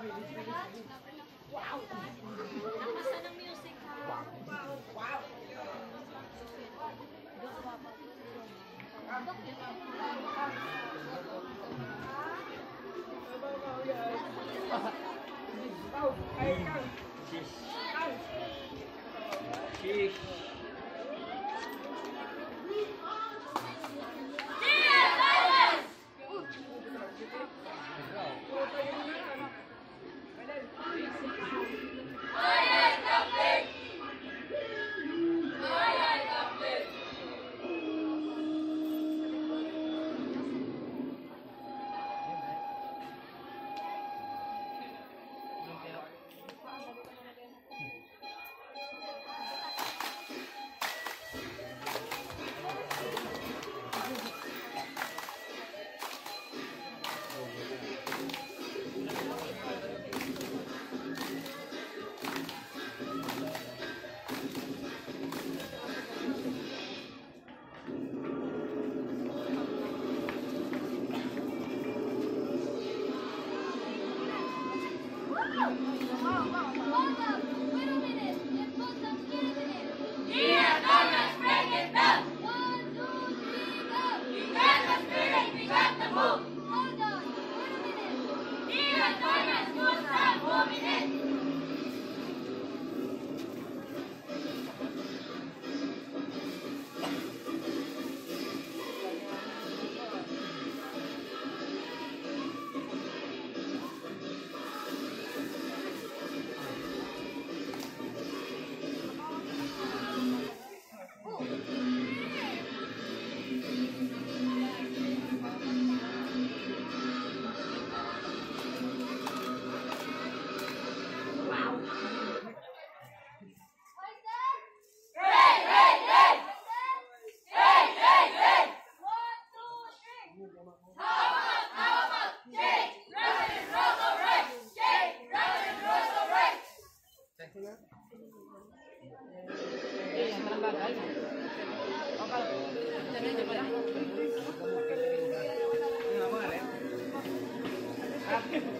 Nakasan ng music ha. Sheesh. Ano Thank you.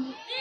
Bye.